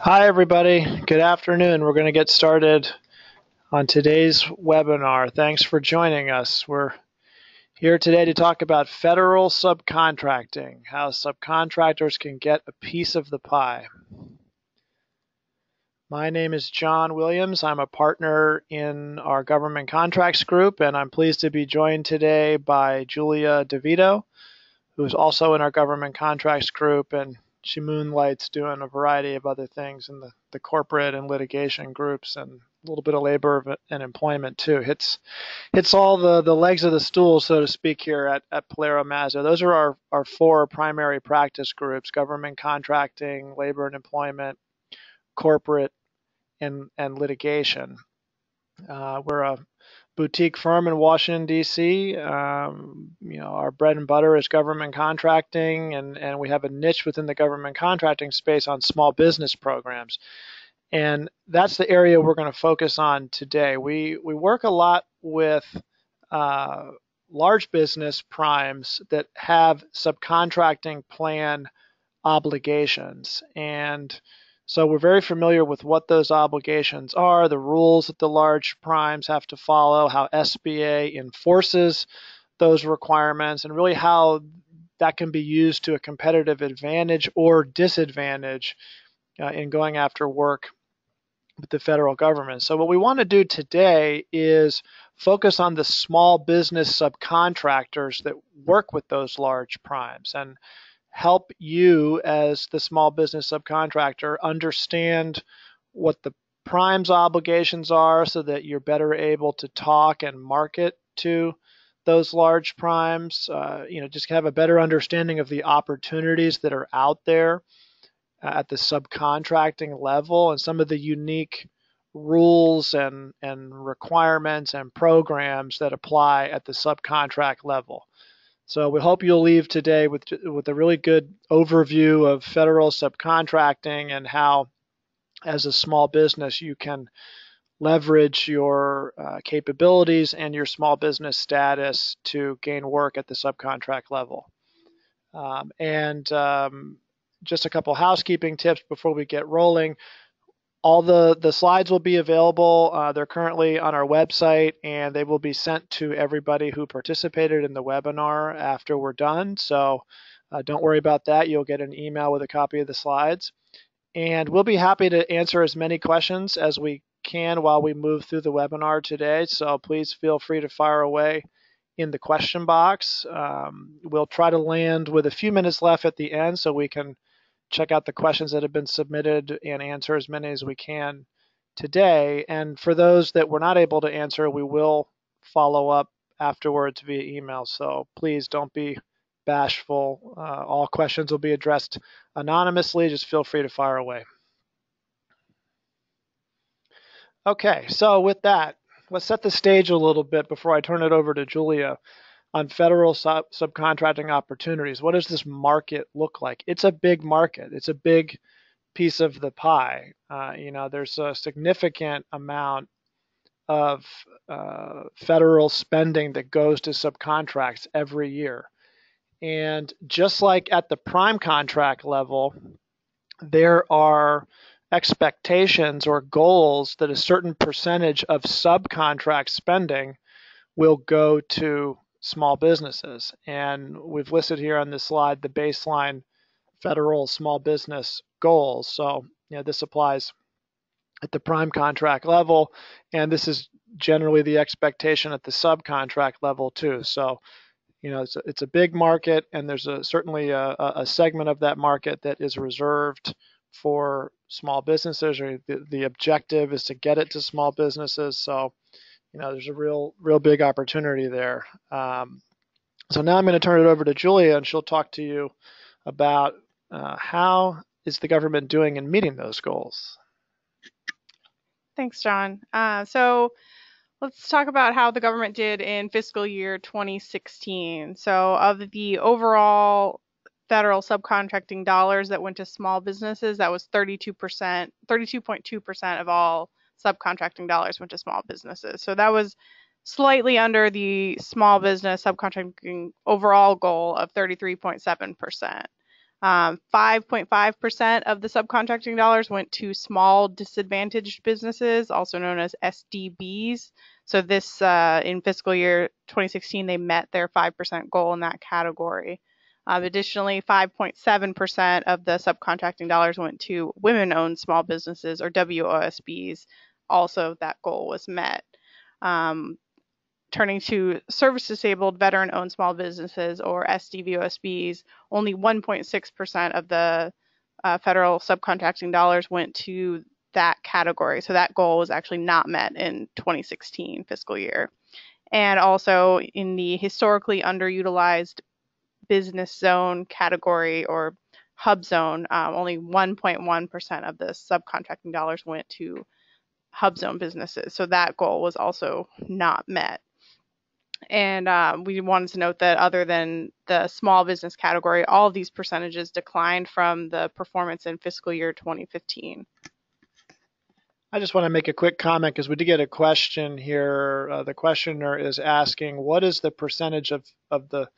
Hi, everybody. Good afternoon. We're going to get started on today's webinar. Thanks for joining us. We're here today to talk about federal subcontracting, how subcontractors can get a piece of the pie. My name is Jon Williams. I'm a partner in our government contracts group, and I'm pleased to be joined today by Julia Di Vito, who's also in our government contracts group, and she moonlights doing a variety of other things in the, the corporate and litigation groups and a little bit of labor and employment too. Hits hits all the, the legs of the stool, so to speak, here at, at PilieroMazza. Those are our, our four primary practice groups, government contracting, labor and employment, corporate, and, and litigation. Uh, we're a boutique firm in Washington D.C. Um, you know, our bread and butter is government contracting, and and we have a niche within the government contracting space on small business programs, and that's the area we're going to focus on today. We we work a lot with uh, large business primes that have subcontracting plan obligations and so we're very familiar with what those obligations are, the rules that the large primes have to follow, how SBA enforces those requirements, and really how that can be used to a competitive advantage or disadvantage uh, in going after work with the federal government. So what we want to do today is focus on the small business subcontractors that work with those large primes and help you as the small business subcontractor understand what the prime's obligations are so that you're better able to talk and market to those large primes uh, you know just have a better understanding of the opportunities that are out there at the subcontracting level and some of the unique rules and and requirements and programs that apply at the subcontract level so we hope you'll leave today with with a really good overview of federal subcontracting and how, as a small business, you can leverage your uh, capabilities and your small business status to gain work at the subcontract level. Um, and um, just a couple housekeeping tips before we get rolling all the, the slides will be available. Uh, they're currently on our website and they will be sent to everybody who participated in the webinar after we're done. So uh, don't worry about that. You'll get an email with a copy of the slides. And we'll be happy to answer as many questions as we can while we move through the webinar today. So please feel free to fire away in the question box. Um, we'll try to land with a few minutes left at the end so we can check out the questions that have been submitted and answer as many as we can today. And for those that we're not able to answer, we will follow up afterwards via email. So please don't be bashful. Uh, all questions will be addressed anonymously. Just feel free to fire away. Okay, so with that, let's set the stage a little bit before I turn it over to Julia on federal sub- subcontracting opportunities. What does this market look like? It's a big market. It's a big piece of the pie. Uh, you know, there's a significant amount of uh, federal spending that goes to subcontracts every year. And just like at the prime contract level, there are expectations or goals that a certain percentage of subcontract spending will go to small businesses. And we've listed here on this slide the baseline federal small business goals. So, you know, this applies at the prime contract level, and this is generally the expectation at the subcontract level too. So, you know, it's a, it's a big market, and there's a, certainly a, a segment of that market that is reserved for small businesses, or the, the objective is to get it to small businesses. So, you know, there's a real, real big opportunity there. Um, so now I'm going to turn it over to Julia, and she'll talk to you about uh, how is the government doing in meeting those goals. Thanks, Jon. Uh, so let's talk about how the government did in fiscal year 2016. So of the overall federal subcontracting dollars that went to small businesses, that was 32%, 32.2% of all subcontracting dollars went to small businesses. So that was slightly under the small business subcontracting overall goal of 33.7%. 5.5% um, of the subcontracting dollars went to small disadvantaged businesses, also known as SDBs. So this uh, in fiscal year 2016, they met their 5% goal in that category. Um, additionally, 5.7% of the subcontracting dollars went to women-owned small businesses or WOSBs. Also, that goal was met. Um, turning to service disabled veteran owned small businesses or SDVOSBs, only 1.6% of the uh, federal subcontracting dollars went to that category. So that goal was actually not met in 2016 fiscal year. And also in the historically underutilized business zone category or hub zone, um, only 1.1% of the subcontracting dollars went to hub zone businesses. So that goal was also not met. And uh, we wanted to note that other than the small business category, all of these percentages declined from the performance in fiscal year 2015. I just want to make a quick comment because we did get a question here. Uh, the questioner is asking, what is the percentage of, of the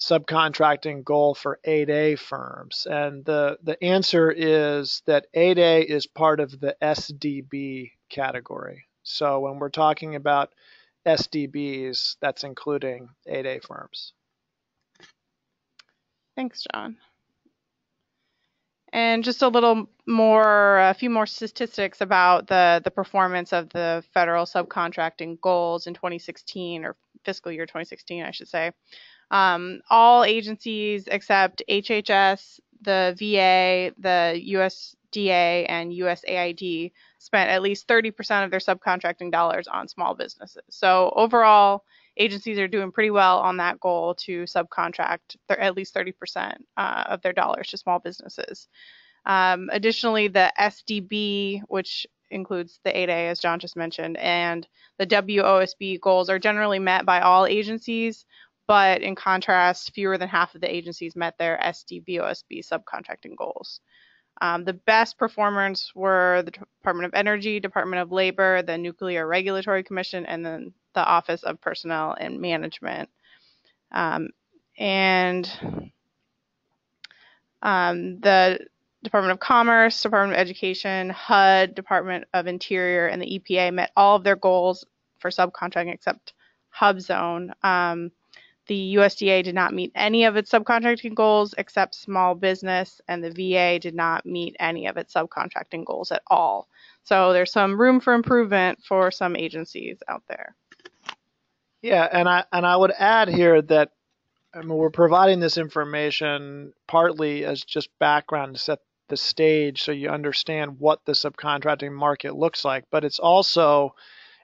subcontracting goal for 8A firms? And the, the answer is that 8A is part of the SDB category. So when we're talking about SDBs, that's including 8A firms. Thanks, Jon. And just a little more, a few more statistics about the, the performance of the federal subcontracting goals in 2016 or fiscal year 2016, I should say. Um, all agencies except HHS, the VA, the USDA, and USAID spent at least 30% of their subcontracting dollars on small businesses. So overall, agencies are doing pretty well on that goal to subcontract at least 30% uh, of their dollars to small businesses. Um, additionally, the SDB, which includes the 8A, as Jon just mentioned, and the WOSB goals are generally met by all agencies, but in contrast, fewer than half of the agencies met their SDVOSB subcontracting goals. Um, the best performers were the Department of Energy, Department of Labor, the Nuclear Regulatory Commission, and then the Office of Personnel and Management. Um, and um, the Department of Commerce, Department of Education, HUD, Department of Interior, and the EPA met all of their goals for subcontracting except HubZone. Um, the USDA did not meet any of its subcontracting goals except small business, and the VA did not meet any of its subcontracting goals at all. So there's some room for improvement for some agencies out there. Yeah, and I and I would add here that I mean, we're providing this information partly as just background to set the stage so you understand what the subcontracting market looks like, but it's also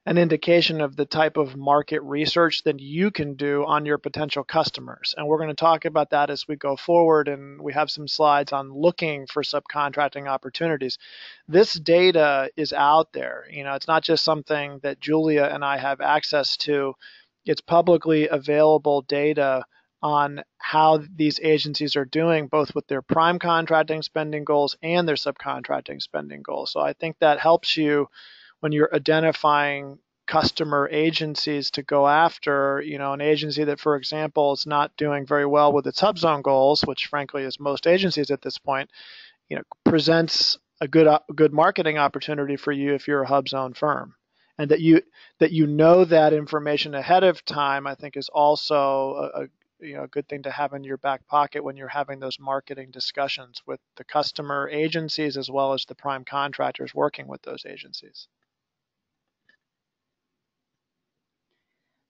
an indication of the type of market research that you can do on your potential customers. And we're going to talk about that as we go forward. And we have some slides on looking for subcontracting opportunities. This data is out there. You know, it's not just something that Julia and I have access to, it's publicly available data on how these agencies are doing both with their prime contracting spending goals and their subcontracting spending goals. So I think that helps you when you're identifying customer agencies to go after, you know, an agency that, for example, is not doing very well with its hub zone goals, which frankly is most agencies at this point, you know, presents a good a good marketing opportunity for you if you're a hub zone firm. And that you that you know that information ahead of time, I think, is also a, a you know a good thing to have in your back pocket when you're having those marketing discussions with the customer agencies as well as the prime contractors working with those agencies.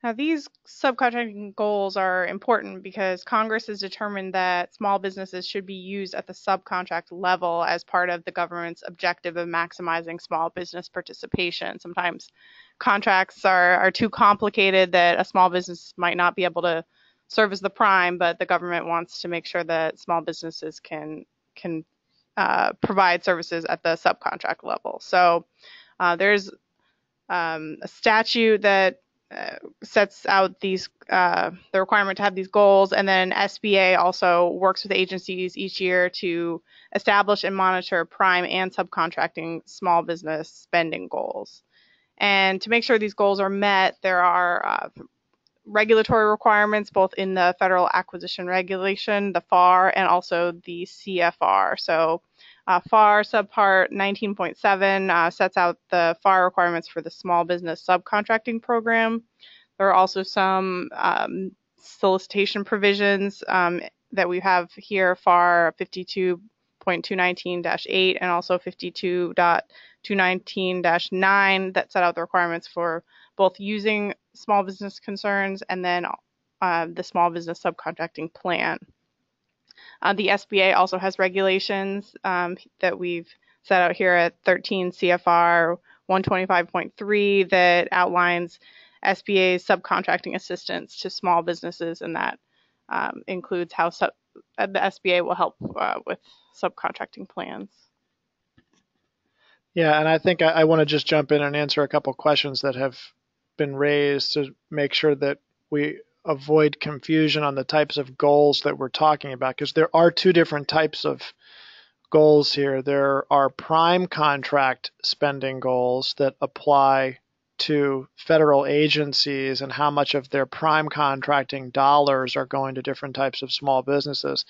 Now, these subcontracting goals are important because Congress has determined that small businesses should be used at the subcontract level as part of the government's objective of maximizing small business participation. Sometimes contracts are, are too complicated that a small business might not be able to serve as the prime, but the government wants to make sure that small businesses can can uh, provide services at the subcontract level. So uh, there's um, a statute that uh, sets out these uh, the requirement to have these goals, and then SBA also works with agencies each year to establish and monitor prime and subcontracting small business spending goals. And to make sure these goals are met, there are uh, regulatory requirements both in the Federal Acquisition Regulation, the FAR, and also the CFR. So uh, FAR subpart 19.7 uh, sets out the FAR requirements for the small business subcontracting program. There are also some um, solicitation provisions um, that we have here, FAR 52.219-8 and also 52.219-9 that set out the requirements for both using small business concerns and then uh, the small business subcontracting plan. Uh, the SBA also has regulations um, that we've set out here at 13 CFR 125.3 that outlines SBA's subcontracting assistance to small businesses, and that um, includes how sub, uh, the SBA will help uh, with subcontracting plans. Yeah, and I think I, I want to just jump in and answer a couple questions that have been raised to make sure that we avoid confusion on the types of goals that we're talking about because there are two different types of goals here. There are prime contract spending goals that apply to federal agencies and how much of their prime contracting dollars are going to different types of small businesses.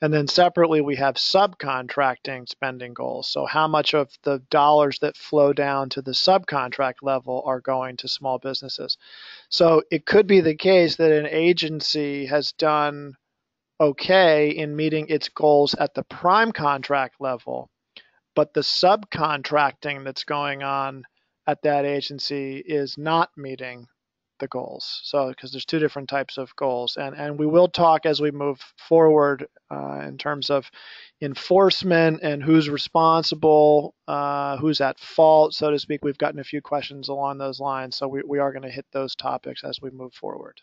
And then separately, we have subcontracting spending goals. So, how much of the dollars that flow down to the subcontract level are going to small businesses? So, it could be the case that an agency has done okay in meeting its goals at the prime contract level, but the subcontracting that's going on at that agency is not meeting the goals. So because there's two different types of goals, and and we will talk as we move forward uh, in terms of enforcement and who's responsible, uh, who's at fault, so to speak. We've gotten a few questions along those lines, so we, we are going to hit those topics as we move forward.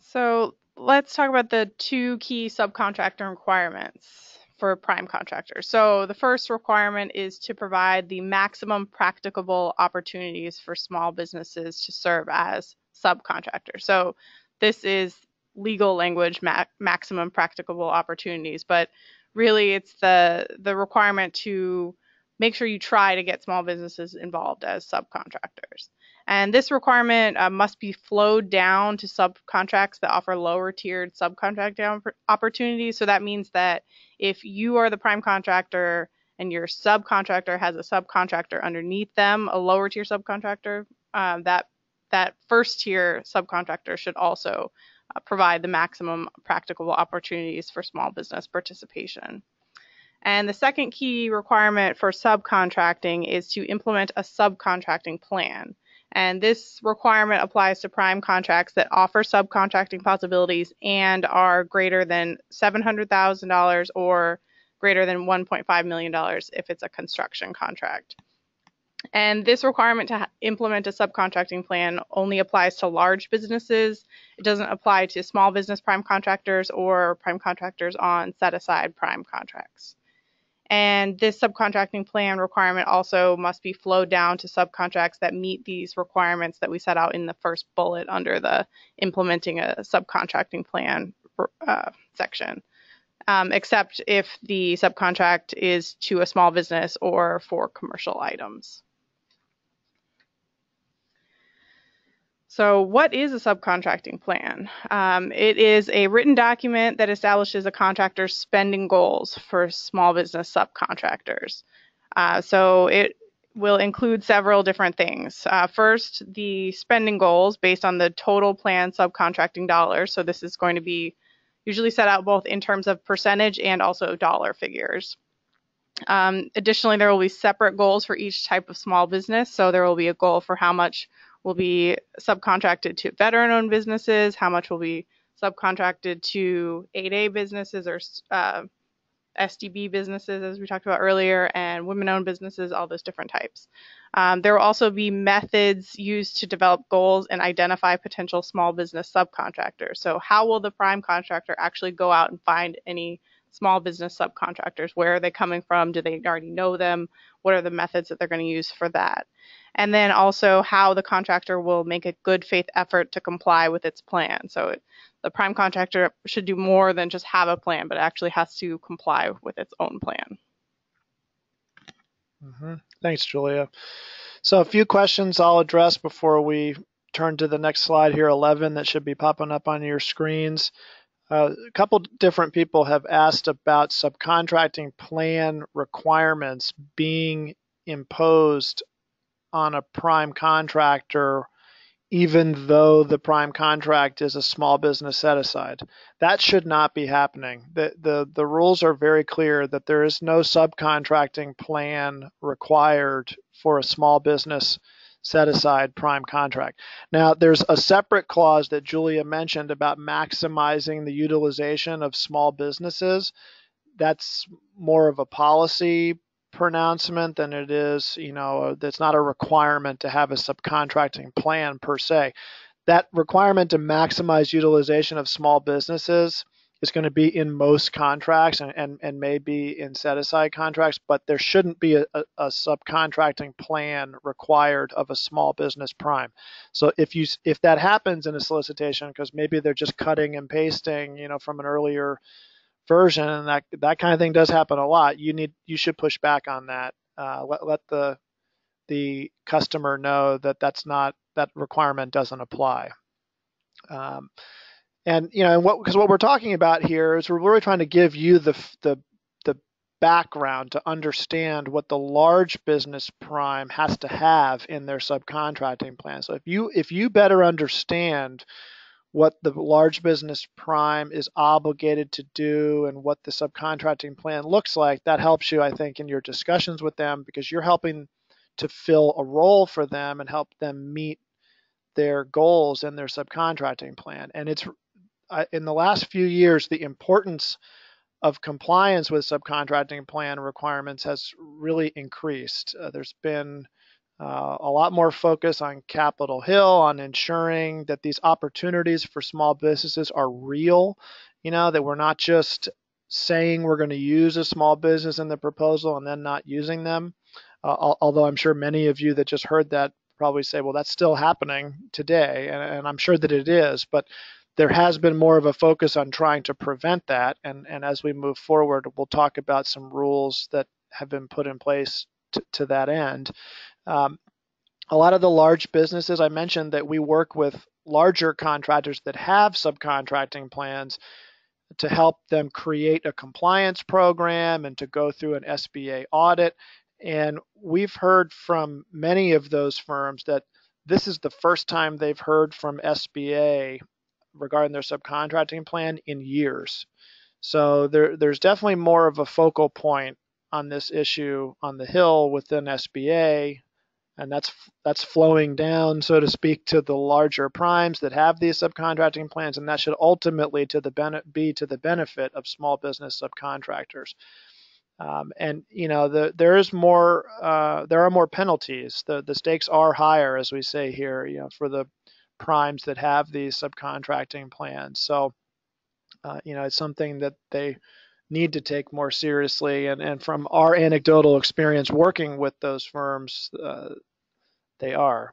So let's talk about the two key subcontractor requirements for prime contractors. So the first requirement is to provide the maximum practicable opportunities for small businesses to serve as subcontractors. So this is legal language ma- maximum practicable opportunities, but really it's the the requirement to make sure you try to get small businesses involved as subcontractors. And this requirement uh, must be flowed down to subcontracts that offer lower tiered subcontracting opportunities. So that means that if you are the prime contractor and your subcontractor has a subcontractor underneath them, a lower tier subcontractor, um, that that first tier subcontractor should also uh, provide the maximum practicable opportunities for small business participation. And the second key requirement for subcontracting is to implement a subcontracting plan. And this requirement applies to prime contracts that offer subcontracting possibilities and are greater than $700,000 or greater than $1.5 million if it's a construction contract. And this requirement to implement a subcontracting plan only applies to large businesses. It doesn't apply to small business prime contractors or prime contractors on set aside prime contracts. And this subcontracting plan requirement also must be flowed down to subcontracts that meet these requirements that we set out in the first bullet under the implementing a subcontracting plan uh, section, um, except if the subcontract is to a small business or for commercial items. So, what is a subcontracting plan? Um, it is a written document that establishes a contractor's spending goals for small business subcontractors. Uh, so, it will include several different things. Uh, first, the spending goals based on the total plan subcontracting dollars. So, this is going to be usually set out both in terms of percentage and also dollar figures. Um, additionally, there will be separate goals for each type of small business. So, there will be a goal for how much will be subcontracted to veteran owned businesses, how much will be subcontracted to 8A businesses or uh, SDB businesses, as we talked about earlier, and women owned businesses, all those different types. Um, there will also be methods used to develop goals and identify potential small business subcontractors. So, how will the prime contractor actually go out and find any small business subcontractors? Where are they coming from? Do they already know them? What are the methods that they're going to use for that? and then also how the contractor will make a good faith effort to comply with its plan. So it, the prime contractor should do more than just have a plan, but actually has to comply with its own plan. Mm-hmm. Thanks, Julia. So a few questions I'll address before we turn to the next slide here, 11, that should be popping up on your screens. Uh, a couple different people have asked about subcontracting plan requirements being imposed on a prime contractor even though the prime contract is a small business set aside. That should not be happening. The, the, the rules are very clear that there is no subcontracting plan required for a small business set aside prime contract. Now, there's a separate clause that Julia mentioned about maximizing the utilization of small businesses. That's more of a policy pronouncement than it is, you know, it's not a requirement to have a subcontracting plan per se. That requirement to maximize utilization of small businesses is going to be in most contracts and, and, and maybe in set aside contracts, but there shouldn't be a, a, a, subcontracting plan required of a small business prime. So if you if that happens in a solicitation, because maybe they're just cutting and pasting, you know, from an earlier version, and that that kind of thing does happen a lot. You need you should push back on that. Uh, let let the the customer know that that's not that requirement doesn't apply. Um, and you know, what because what we're talking about here is we're really trying to give you the the the background to understand what the large business prime has to have in their subcontracting plan. So if you if you better understand what the large business prime is obligated to do and what the subcontracting plan looks like, that helps you, I think, in your discussions with them because you're helping to fill a role for them and help them meet their goals in their subcontracting plan. And it's in the last few years, the importance of compliance with subcontracting plan requirements has really increased. Uh, there's been uh, a lot more focus on Capitol Hill, on ensuring that these opportunities for small businesses are real, you know, that we're not just saying we're going to use a small business in the proposal and then not using them. Uh, although I'm sure many of you that just heard that probably say, well, that's still happening today, and, and I'm sure that it is, but there has been more of a focus on trying to prevent that. And, and as we move forward, we'll talk about some rules that have been put in place to, to that end. Um, a lot of the large businesses I mentioned that we work with larger contractors that have subcontracting plans to help them create a compliance program and to go through an SBA audit. And we've heard from many of those firms that this is the first time they've heard from SBA regarding their subcontracting plan in years. So there, there's definitely more of a focal point on this issue on the Hill within SBA and that's that's flowing down, so to speak, to the larger primes that have these subcontracting plans, and that should ultimately to the bene- be to the benefit of small business subcontractors. Um, and you know, the, there is more, uh, there are more penalties. The the stakes are higher, as we say here, you know, for the primes that have these subcontracting plans. So, uh, you know, it's something that they need to take more seriously. And, and from our anecdotal experience working with those firms, uh, they are.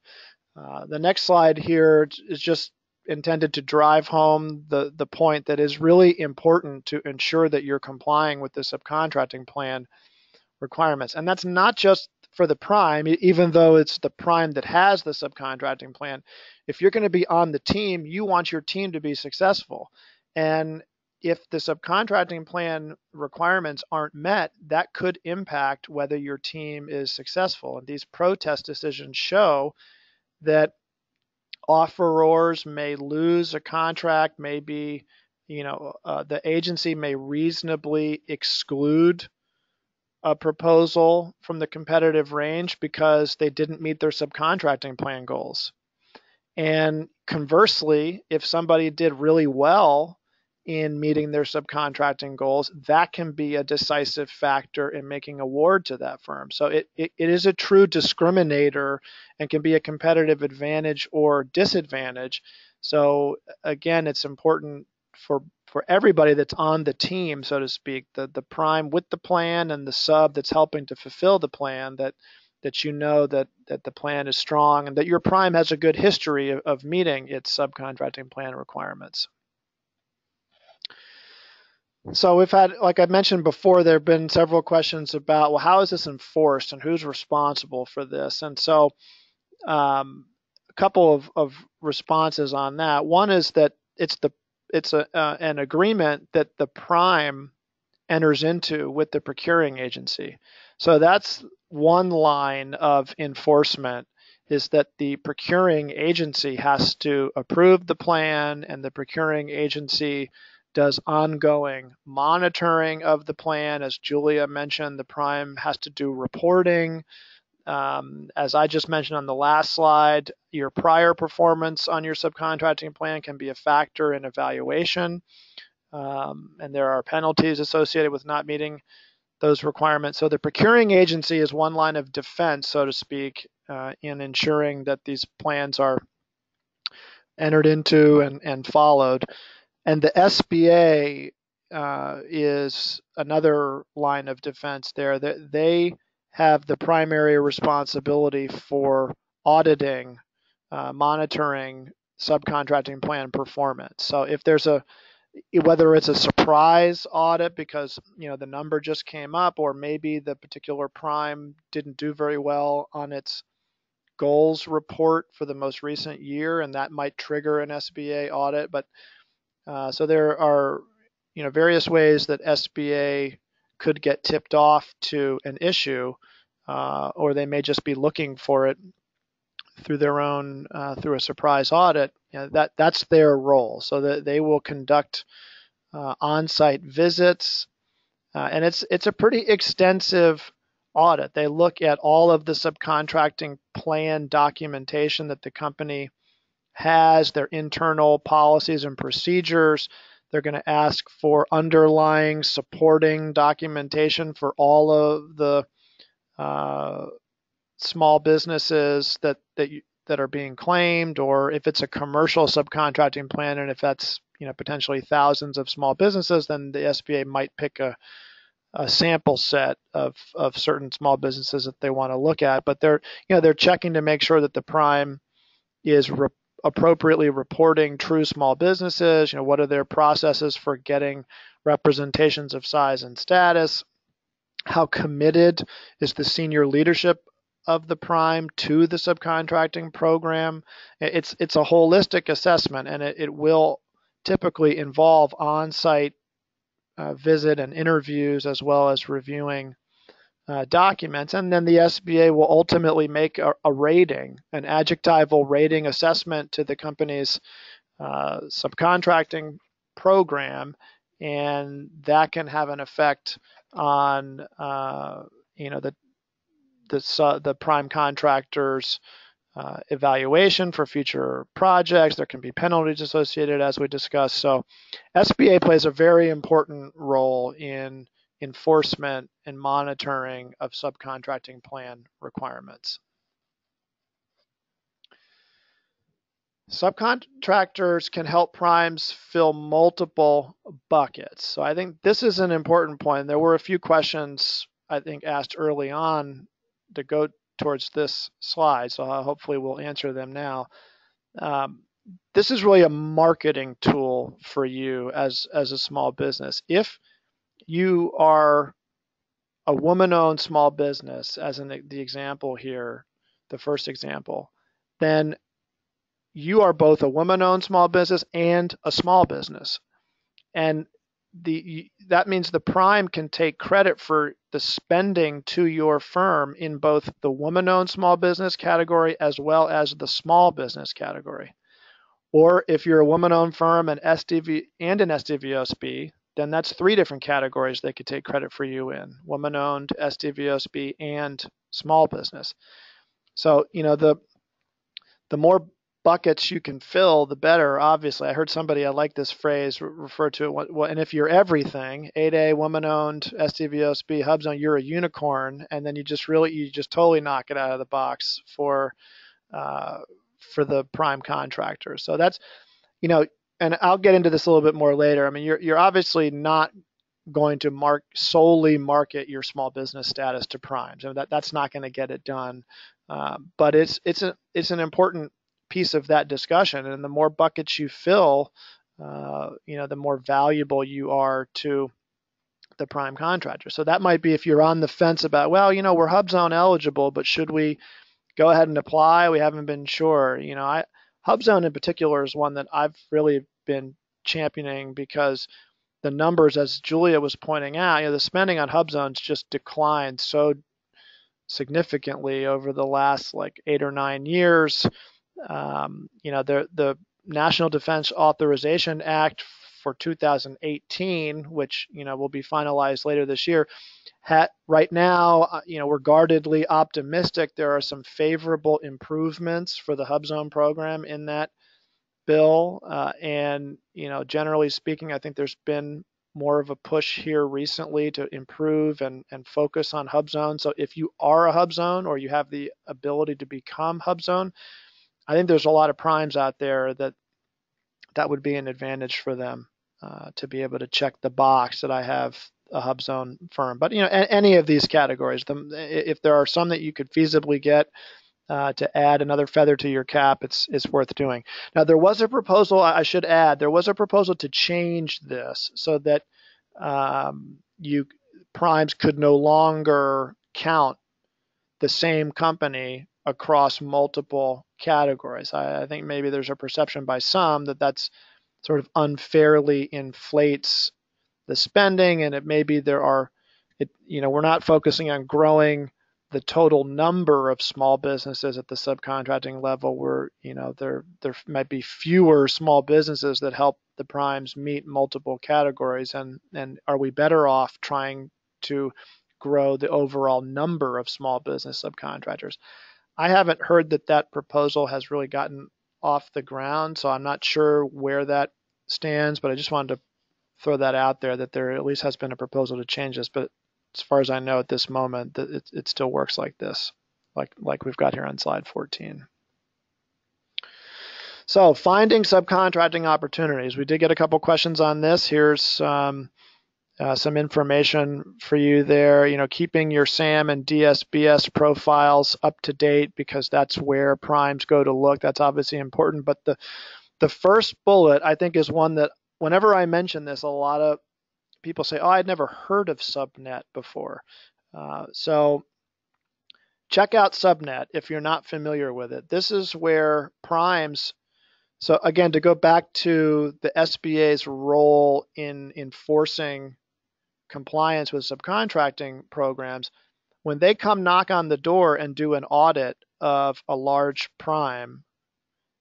Uh, the next slide here is just intended to drive home the, the point that is really important to ensure that you're complying with the subcontracting plan requirements. And that's not just for the prime, even though it's the prime that has the subcontracting plan. If you're going to be on the team, you want your team to be successful. And if the subcontracting plan requirements aren't met, that could impact whether your team is successful. And these protest decisions show that offerors may lose a contract, maybe you know uh, the agency may reasonably exclude a proposal from the competitive range because they didn't meet their subcontracting plan goals. And conversely, if somebody did really well in meeting their subcontracting goals, that can be a decisive factor in making award to that firm. So it, it, it is a true discriminator and can be a competitive advantage or disadvantage. So again, it's important for for everybody that's on the team, so to speak, the the prime with the plan and the sub that's helping to fulfill the plan that that you know that that the plan is strong and that your prime has a good history of, of meeting its subcontracting plan requirements. So we've had, like I mentioned before, there have been several questions about, well, how is this enforced and who's responsible for this? And so um, a couple of, of responses on that. One is that it's the it's a, uh, an agreement that the prime enters into with the procuring agency. So that's one line of enforcement is that the procuring agency has to approve the plan and the procuring agency does ongoing monitoring of the plan. As Julia mentioned, the prime has to do reporting. Um, as I just mentioned on the last slide, your prior performance on your subcontracting plan can be a factor in evaluation. Um, and there are penalties associated with not meeting those requirements. So the procuring agency is one line of defense, so to speak, uh, in ensuring that these plans are entered into and, and followed. And the SBA uh, is another line of defense there. That they have the primary responsibility for auditing, uh, monitoring subcontracting plan performance. So if there's a whether it's a surprise audit because you know the number just came up or maybe the particular prime didn't do very well on its goals report for the most recent year and that might trigger an SBA audit but uh, so there are you know various ways that SBA could get tipped off to an issue uh, or they may just be looking for it through their own uh, through a surprise audit, you know, that that's their role. So that they will conduct uh, on-site visits, uh, and it's it's a pretty extensive audit. They look at all of the subcontracting plan documentation that the company has, their internal policies and procedures. They're going to ask for underlying supporting documentation for all of the uh, small businesses that that you, that are being claimed, or if it's a commercial subcontracting plan, and if that's you know potentially thousands of small businesses, then the SBA might pick a a sample set of of certain small businesses that they want to look at. But they're you know they're checking to make sure that the prime is appropriately reporting true small businesses. You know what are their processes for getting representations of size and status how committed is the senior leadership of the prime to the subcontracting program. It's it's a holistic assessment, and it, it will typically involve on-site uh, visit and interviews as well as reviewing uh, documents. And then the SBA will ultimately make a, a rating, an adjectival rating assessment to the company's uh, subcontracting program, and that can have an effect on uh, you know the the, the prime contractor's uh, evaluation for future projects. There can be penalties associated, as we discussed. So, SBA plays a very important role in enforcement and monitoring of subcontracting plan requirements. Subcontractors can help primes fill multiple buckets. So I think this is an important point. There were a few questions I think asked early on to go towards this slide, so hopefully we'll answer them now. Um, this is really a marketing tool for you as as a small business. If you are a woman-owned small business, as in the, the example here, the first example, then you are both a woman-owned small business and a small business, and the that means the prime can take credit for the spending to your firm in both the woman-owned small business category as well as the small business category. Or if you're a woman-owned firm and SDV and an SDVOSB, then that's three different categories they could take credit for you in: woman-owned, SDVOSB, and small business. So you know the the more buckets you can fill, the better. Obviously, I heard somebody I like this phrase refer to it. What, and if you're everything, 8A, woman-owned, SDVOSB, HUBZone, you're a unicorn, and then you just really you just totally knock it out of the box for uh, for the prime contractor. So that's you know, and I'll get into this a little bit more later. I mean, you're you're obviously not going to mark solely market your small business status to primes. I mean, that that's not going to get it done. Uh, but it's it's a it's an important piece of that discussion. And the more buckets you fill, uh, you know, the more valuable you are to the prime contractor. So that might be if you're on the fence about, well, you know, we're hub zone eligible, but should we go ahead and apply? We haven't been sure. You know, I HUBZone in particular is one that I've really been championing because the numbers, as Julia was pointing out, you know, the spending on hub zones just declined so significantly over the last like eight or nine years. Um, you know, the the National Defense Authorization Act for 2018, which you know will be finalized later this year. right now, uh, you know, we're guardedly optimistic. There are some favorable improvements for the hub zone program in that bill, uh, and you know, generally speaking, I think there's been more of a push here recently to improve and, and focus on HUBZone. So if you are a hub zone or you have the ability to become hub zone, I think there's a lot of primes out there that that would be an advantage for them uh, to be able to check the box that I have a hub zone firm. But you know, a- any of these categories, the, if there are some that you could feasibly get uh, to add another feather to your cap, it's it's worth doing. Now, there was a proposal. I should add, there was a proposal to change this so that um, you primes could no longer count the same company across multiple categories. I, I think maybe there's a perception by some that that's sort of unfairly inflates the spending, and it maybe there are, it you know, we're not focusing on growing the total number of small businesses at the subcontracting level where you know there there might be fewer small businesses that help the primes meet multiple categories and and are we better off trying to grow the overall number of small business subcontractors i haven't heard that that proposal has really gotten off the ground, so I'm not sure where that stands, but I just wanted to throw that out there that there at least has been a proposal to change this. But as far as I know at this moment, it, it still works like this, like like we've got here on slide 14. So finding subcontracting opportunities. We did get a couple questions on this. Here's um, uh, some information for you there. You know, keeping your SAM and DSBS profiles up to date because that's where primes go to look. That's obviously important. But the the first bullet I think is one that whenever I mention this, a lot of people say, "Oh, I'd never heard of Subnet before." Uh, so check out Subnet if you're not familiar with it. This is where primes so again, to go back to the SBA's role in enforcing compliance with subcontracting programs, when they come knock on the door and do an audit of a large prime,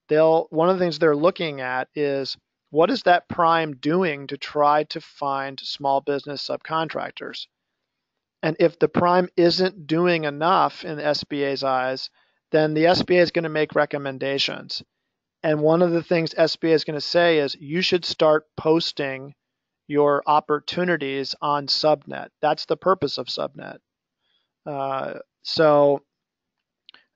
they'll one of the things they're looking at is what is that prime doing to try to find small business subcontractors? And if the prime isn't doing enough in the SBA's eyes, then the SBA is going to make recommendations. And one of the things SBA is going to say is you should start posting your opportunities on subnet. That's the purpose of subnet. Uh, so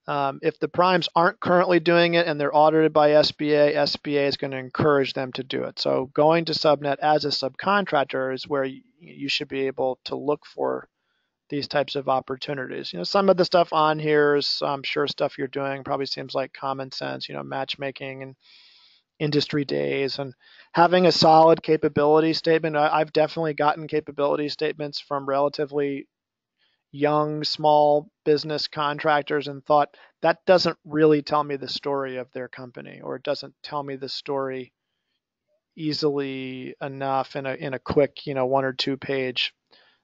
um, if the primes aren't currently doing it and they're audited by SBA, SBA is going to encourage them to do it. So going to subnet as a subcontractor is where you, you should be able to look for these types of opportunities. You know, some of the stuff on here is I'm sure stuff you're doing probably seems like common sense, you know, matchmaking and industry days and having a solid capability statement. I've definitely gotten capability statements from relatively young small business contractors and thought that doesn't really tell me the story of their company or it doesn't tell me the story easily enough in a in a quick, you know, one or two page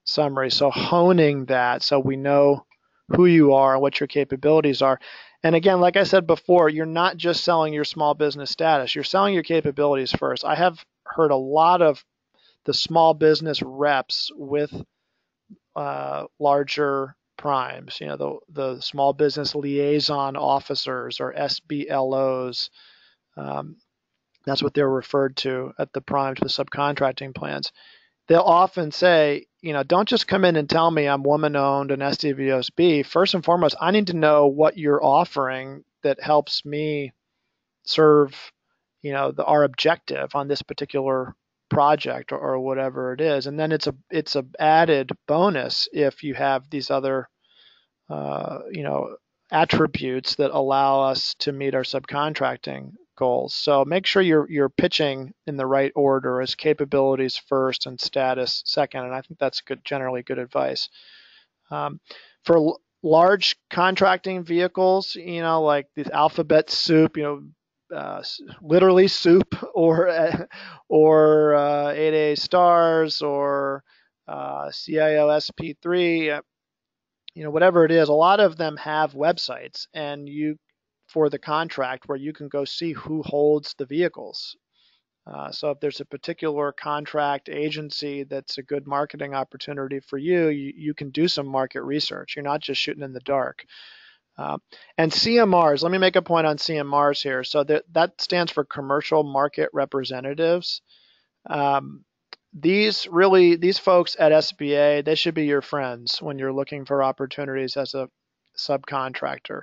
summary. So honing that so we know who you are and what your capabilities are. And again, like I said before, you're not just selling your small business status, you're selling your capabilities first. I have heard a lot of the small business reps with uh, larger primes, you know, the, the small business liaison officers or SBLOs. Um, that's what they're referred to at the primes with subcontracting plans. They'll often say, you know, don't just come in and tell me I'm woman owned and SDVOSB. First and foremost, I need to know what you're offering that helps me serve, you know, the, our objective on this particular project or, or, whatever it is. And then it's a it's a added bonus if you have these other, uh, you know, attributes that allow us to meet our subcontracting goals. So make sure you're you're pitching in the right order as capabilities first and status second. And I think that's good, generally good advice. Um, for l- large contracting vehicles, you know, like the alphabet soup, you know, uh, literally soup, or or uh, 8A stars, or uh, CIO SP3, you know, whatever it is, a lot of them have websites and you for the contract where you can go see who holds the vehicles. Uh, so if there's a particular contract agency that's a good marketing opportunity for you, you, you can do some market research. You're not just shooting in the dark. Uh, and CMRs, let me make a point on CMRs here. So that, that stands for Commercial Market Representatives. Um, these really these folks at SBA they should be your friends when you're looking for opportunities as a subcontractor.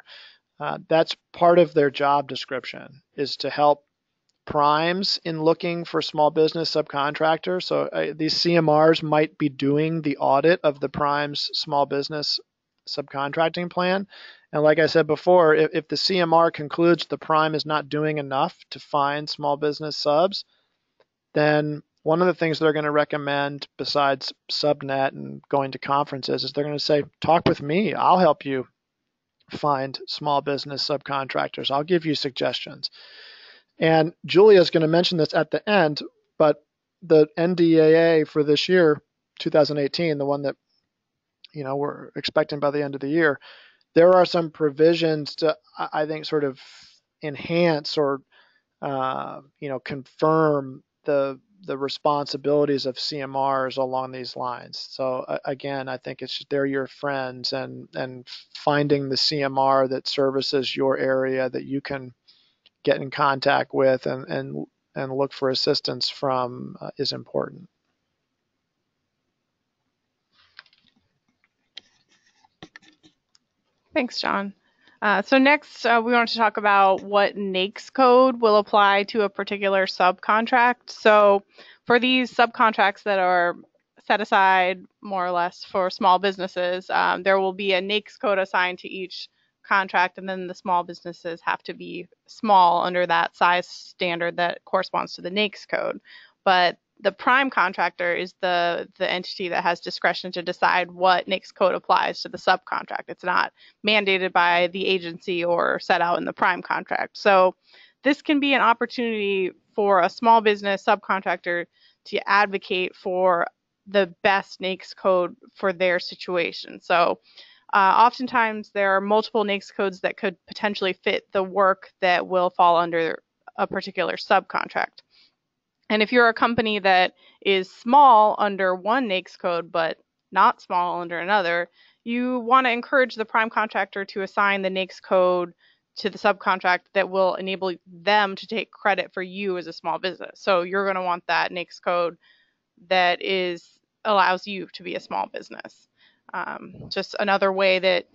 Uh, that's part of their job description is to help primes in looking for small business subcontractors. So uh, these CMRs might be doing the audit of the prime's small business subcontracting plan. And like I said before, if, if the CMR concludes the prime is not doing enough to find small business subs, then one of the things they're going to recommend besides subnet and going to conferences is they're going to say talk with me. I'll help you find small business subcontractors. I'll give you suggestions. And julia is going to mention this at the end but the ndaa for this year 2018 the one that you know we're expecting by the end of the year there are some provisions to i think sort of enhance or uh, you know confirm the the responsibilities of CMRs along these lines. So uh, again, I think it's they're your friends and and finding the CMR that services your area that you can get in contact with and and and look for assistance from uh, is important. Thanks, Jon. Uh, so next, uh, we want to talk about what NAICS code will apply to a particular subcontract. So for these subcontracts that are set aside more or less for small businesses, um, there will be a NAICS code assigned to each contract, and then the small businesses have to be small under that size standard that corresponds to the NAICS code. But the prime contractor is the the entity that has discretion to decide what NAICS code applies to the subcontract. It's not mandated by the agency or set out in the prime contract. So this can be an opportunity for a small business subcontractor to advocate for the best NAICS code for their situation. So uh, oftentimes there are multiple NAICS codes that could potentially fit the work that will fall under a particular subcontract. And if you're a company that is small under one NAICS code but not small under another, you want to encourage the prime contractor to assign the NAICS code to the subcontract that will enable them to take credit for you as a small business. So you're going to want that NAICS code that is allows you to be a small business. Um, just another way that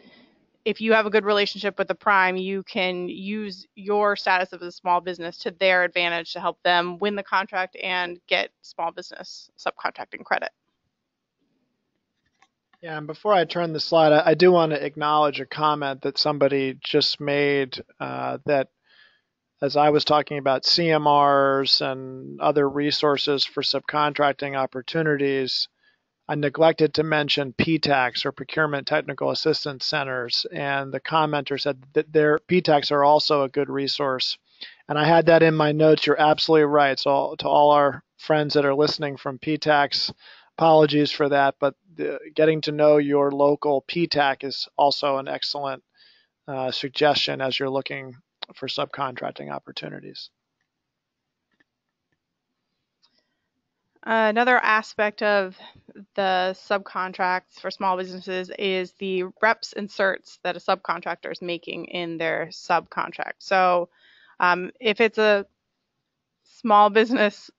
if you have a good relationship with the prime, you can use your status of a small business to their advantage to help them win the contract and get small business subcontracting credit. Yeah, and before I turn the slide, I, I do want to acknowledge a comment that somebody just made uh, that as I was talking about CMRs and other resources for subcontracting opportunities, I neglected to mention PTACs or Procurement Technical Assistance Centers, and the commenter said that their PTACs are also a good resource. And I had that in my notes. You're absolutely right. So to all our friends that are listening from PTACs, apologies for that, but the, getting to know your local PTAC is also an excellent uh, suggestion as you're looking for subcontracting opportunities. Another aspect of the subcontracts for small businesses is the reps and certs that a subcontractor is making in their subcontract. So um, if it's a small business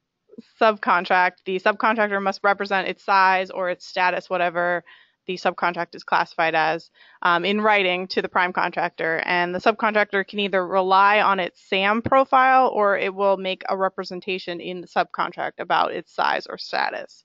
subcontract, the subcontractor must represent its size or its status, whatever the subcontract is classified as um, in writing to the prime contractor. And the subcontractor can either rely on its SAM profile or it will make a representation in the subcontract about its size or status.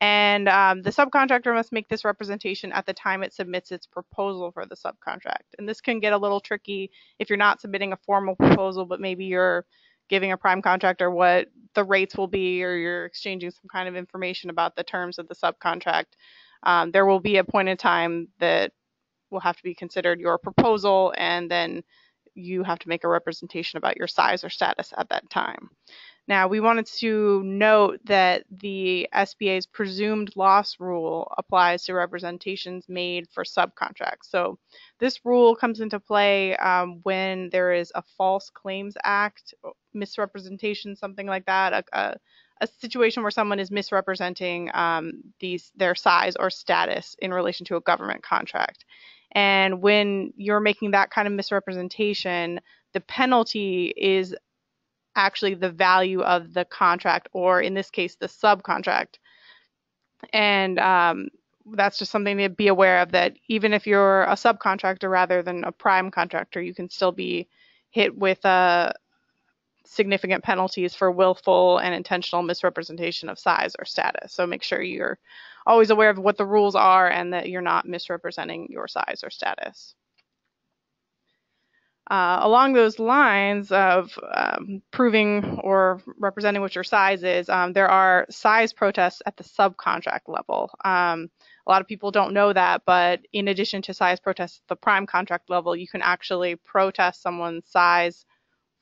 And um, the subcontractor must make this representation at the time it submits its proposal for the subcontract. And this can get a little tricky if you're not submitting a formal proposal, but maybe you're giving a prime contractor what the rates will be or you're exchanging some kind of information about the terms of the subcontract, um, there will be a point in time that will have to be considered your proposal and then you have to make a representation about your size or status at that time. Now, we wanted to note that the SBA's presumed loss rule applies to representations made for subcontracts. So, this rule comes into play um, when there is a false claims act, misrepresentation, something like that, a, a, a situation where someone is misrepresenting um, these their size or status in relation to a government contract. And when you're making that kind of misrepresentation, the penalty is actually the value of the contract, or in this case, the subcontract. And um, that's just something to be aware of that even if you're a subcontractor rather than a prime contractor, you can still be hit with uh, significant penalties for willful and intentional misrepresentation of size or status. So make sure you're always aware of what the rules are and that you're not misrepresenting your size or status. Uh, along those lines of um, proving or representing what your size is, um, there are size protests at the subcontract level. Um, a lot of people don't know that, but in addition to size protests at the prime contract level, you can actually protest someone's size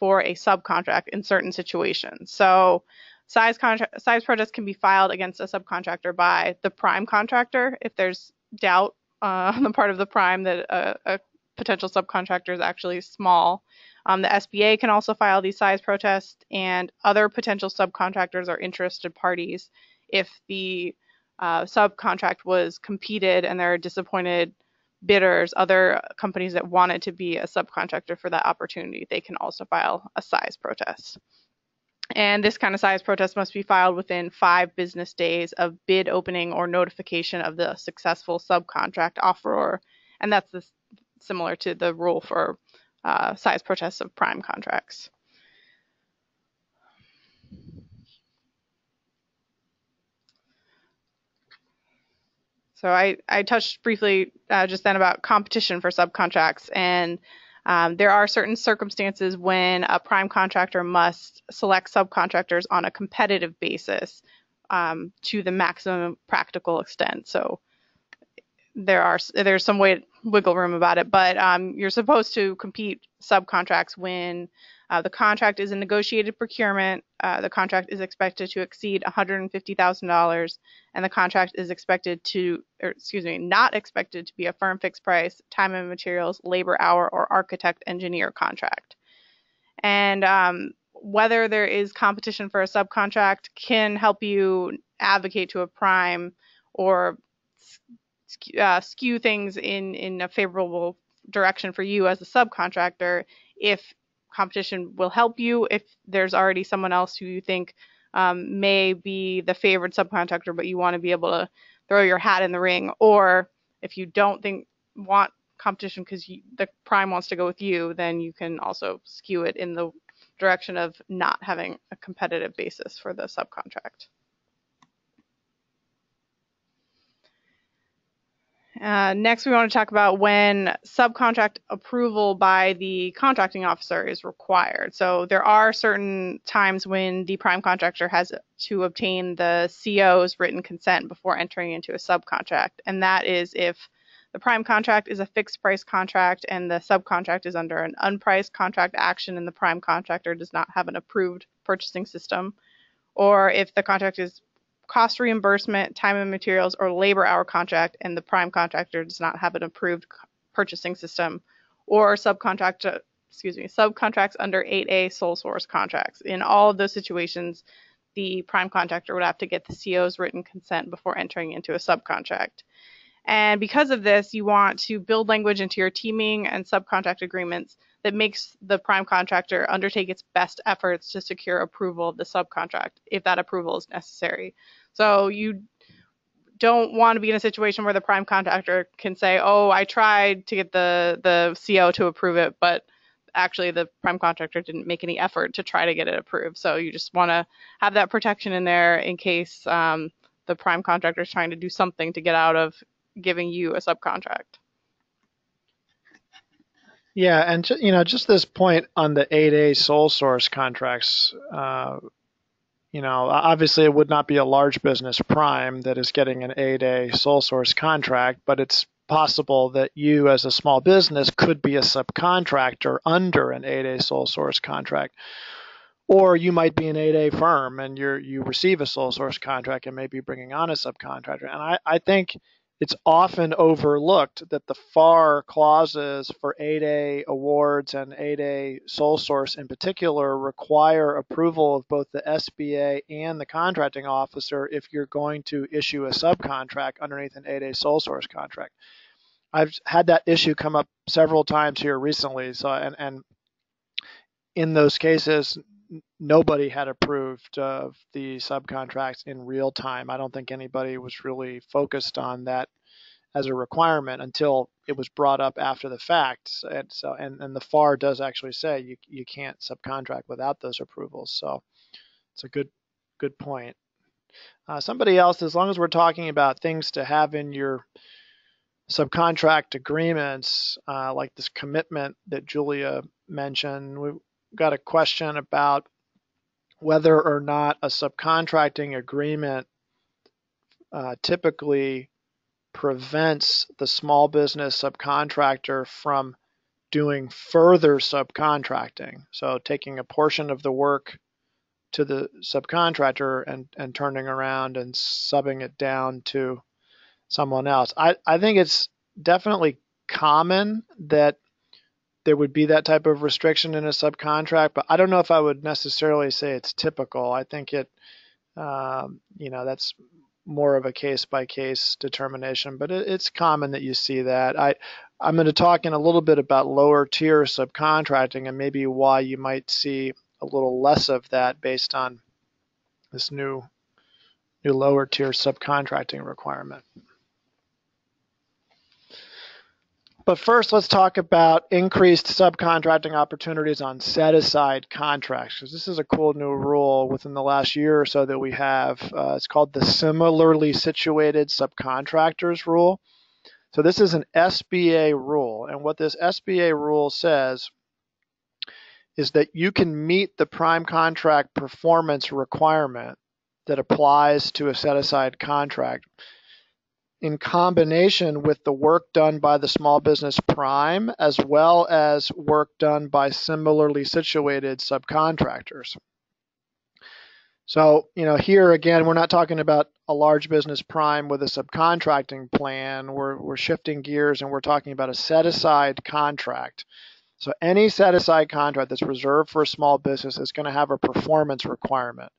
for a subcontract in certain situations. So, size contract size protests can be filed against a subcontractor by the prime contractor if there's doubt uh, on the part of the prime that a, a potential subcontractor is actually small. Um, the SBA can also file these size protests, and other potential subcontractors or interested parties if the uh, subcontract was competed and they're disappointed bidders, other companies that wanted to be a subcontractor for that opportunity, they can also file a size protest. And this kind of size protest must be filed within five business days of bid opening or notification of the successful subcontract offeror. And that's the similar to the rule for uh, size protests of prime contracts. So I, I touched briefly uh, just then about competition for subcontracts, and um, there are certain circumstances when a prime contractor must select subcontractors on a competitive basis um, to the maximum practical extent. So there are there's some way wiggle room about it, but um, you're supposed to compete subcontracts when uh, the contract is a negotiated procurement. Uh, the contract is expected to exceed $150,000, and the contract is expected to, or excuse me, not expected to be a firm fixed price, time and materials, labor hour, or architect engineer contract. And um, whether there is competition for a subcontract can help you advocate to a prime or uh, skew things in in a favorable direction for you as a subcontractor if competition will help you if there's already someone else who you think um, may be the favored subcontractor but you want to be able to throw your hat in the ring or if you don't think want competition because the prime wants to go with you then you can also skew it in the direction of not having a competitive basis for the subcontract Uh, next, we want to talk about when subcontract approval by the contracting officer is required. So there are certain times when the prime contractor has to obtain the CO's written consent before entering into a subcontract, and that is if the prime contract is a fixed price contract and the subcontract is under an unpriced contract action and the prime contractor does not have an approved purchasing system, or if the contract is cost reimbursement, time and materials, or labor hour contract, and the prime contractor does not have an approved purchasing system, or subcontract, uh, excuse me, subcontracts under 8A sole source contracts. In all of those situations, the prime contractor would have to get the CO's written consent before entering into a subcontract. And because of this, you want to build language into your teaming and subcontract agreements that makes the prime contractor undertake its best efforts to secure approval of the subcontract if that approval is necessary. So you don't want to be in a situation where the prime contractor can say, "Oh, I tried to get the the CO to approve it, but actually the prime contractor didn't make any effort to try to get it approved." So you just want to have that protection in there in case um, the prime contractor is trying to do something to get out of giving you a subcontract. Yeah, and you know, just this point on the 8A sole source contracts, uh, you know, obviously it would not be a large business prime that is getting an 8A sole source contract, but it's possible that you as a small business could be a subcontractor under an 8A sole source contract. Or you might be an 8A firm and you you receive a sole source contract and maybe bringing on a subcontractor. And I, I think it's often overlooked that the FAR clauses for 8A awards and 8A sole source in particular require approval of both the SBA and the contracting officer if you're going to issue a subcontract underneath an 8A sole source contract. I've had that issue come up several times here recently. So and and in those cases, nobody had approved of the subcontracts in real time. I don't think anybody was really focused on that as a requirement until it was brought up after the fact. And so, and, and the FAR does actually say you, you can't subcontract without those approvals. So it's a good, good point. Uh, somebody else, as long as we're talking about things to have in your subcontract agreements, uh, like this commitment that Julia mentioned, we've got a question about whether or not a subcontracting agreement uh, typically prevents the small business subcontractor from doing further subcontracting. So taking a portion of the work to the subcontractor and, and turning around and subbing it down to someone else. I, I think it's definitely common that there would be that type of restriction in a subcontract, but I don't know if I would necessarily say it's typical. I think it, um, you know, that's more of a case by case determination, but it, it's common that you see that. I, I'm going to talk in a little bit about lower tier subcontracting and maybe why you might see a little less of that based on this new new lower tier subcontracting requirement. But first, let's talk about increased subcontracting opportunities on set aside contracts. Because this is a cool new rule within the last year or so that we have. Uh, it's called the similarly situated subcontractors rule. So this is an SBA rule. And what this SBA rule says is that you can meet the prime contract performance requirement that applies to a set aside contract in combination with the work done by the small business prime as well as work done by similarly situated subcontractors. So, you know, here again, we're not talking about a large business prime with a subcontracting plan. We're, we're shifting gears and we're talking about a set aside contract. So, any set aside contract that's reserved for a small business is going to have a performance requirement.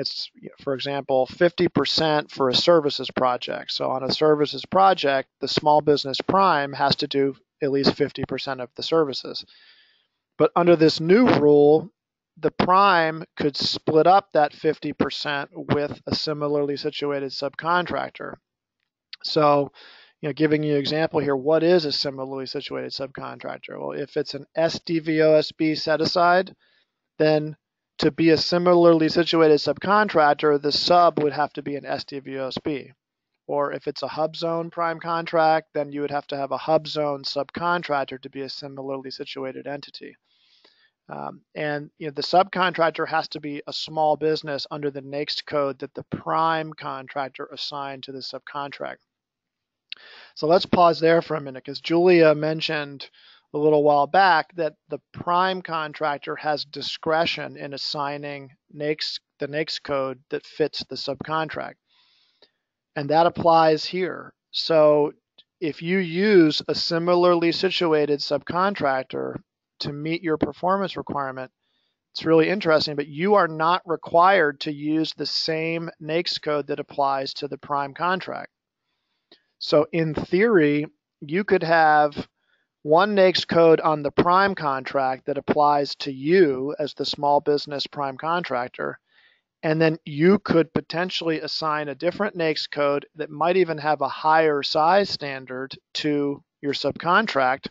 It's, for example, 50% for a services project. So on a services project, the small business prime has to do at least 50% of the services. But under this new rule, the prime could split up that 50% with a similarly situated subcontractor. So, you know, giving you an example here, what is a similarly situated subcontractor? Well, if it's an SDVOSB set aside, then to be a similarly situated subcontractor, the sub would have to be an SDVOSB. Or if it's a hub zone prime contract, then you would have to have a hub zone subcontractor to be a similarly situated entity. Um, and you know, the subcontractor has to be a small business under the NAICS code that the prime contractor assigned to the subcontract. So let's pause there for a minute because Julia mentioned a little while back that the prime contractor has discretion in assigning NAICS, the NAICS code that fits the subcontract. And that applies here. So if you use a similarly situated subcontractor to meet your performance requirement, it's really interesting, but you are not required to use the same NAICS code that applies to the prime contract. So in theory, you could have one NAICS code on the prime contract that applies to you as the small business prime contractor. And then you could potentially assign a different NAICS code that might even have a higher size standard to your subcontract.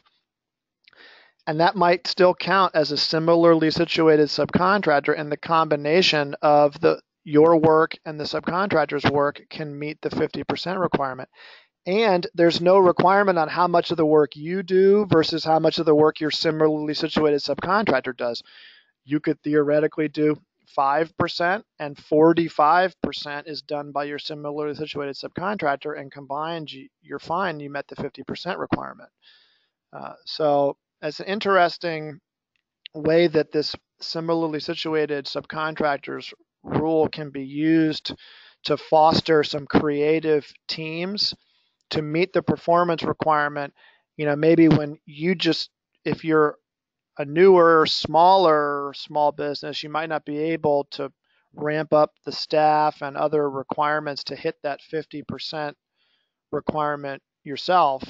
And that might still count as a similarly situated subcontractor, and the combination of the your work and the subcontractor's work can meet the 50% requirement. And there's no requirement on how much of the work you do versus how much of the work your similarly situated subcontractor does. You could theoretically do 5% and 45% is done by your similarly situated subcontractor, and combined, you're fine. You met the 50% requirement. Uh, so it's an interesting way that this similarly situated subcontractors rule can be used to foster some creative teams to meet the performance requirement. You know, maybe when you just, if you're a newer, smaller small business, you might not be able to ramp up the staff and other requirements to hit that 50% requirement yourself.